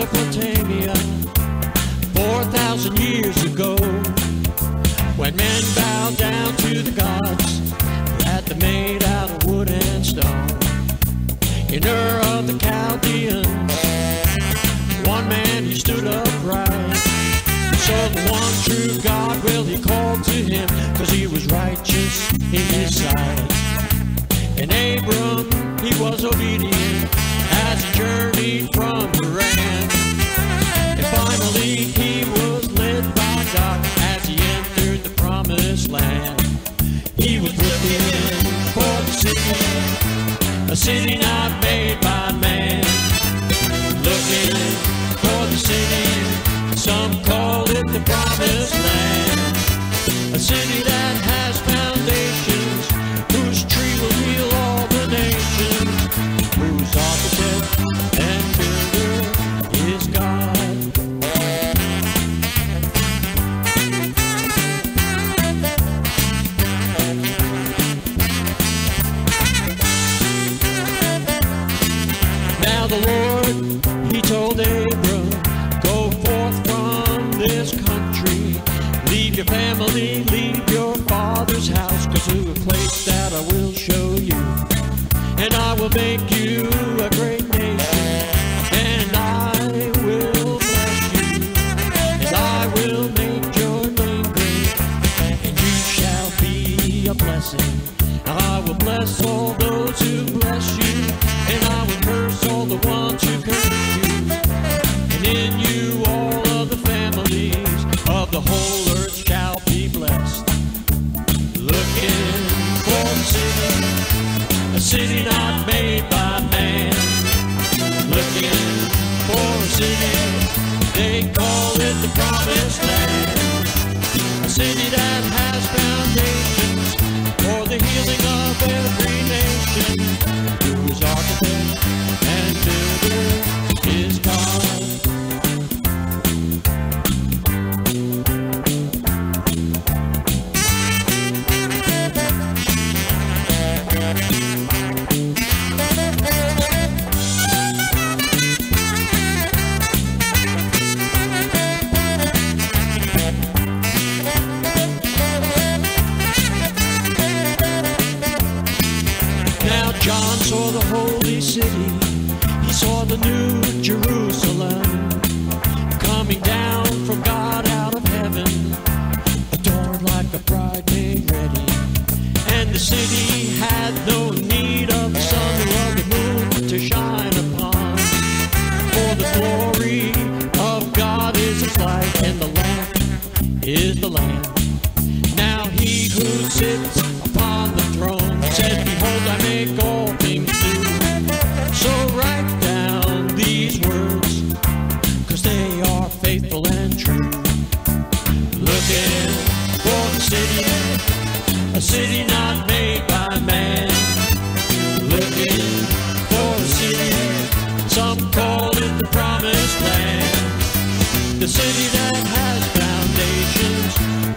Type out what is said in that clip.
Mesopotamia, 4,000 years ago, when men bowed down to the gods that they made out of wood and stone. In Ur of the Chaldeans, one man he stood upright. So the one true God, will he called to him, cause he was righteous in his sight. And Abram, he was obedient as he journeyed He was looking for told Abram, go forth from this country, leave your family, leave your father's house, go to a place that I will show you, and I will make you a great nation, and I will bless you, and I will make your name great, and you shall be a blessing. I will bless all those who bless you, and I will curse all the ones who curse city, a city city. He saw the new Jerusalem city, a city not made by man. Looking for a city, some call it the promised land. The city that has foundations.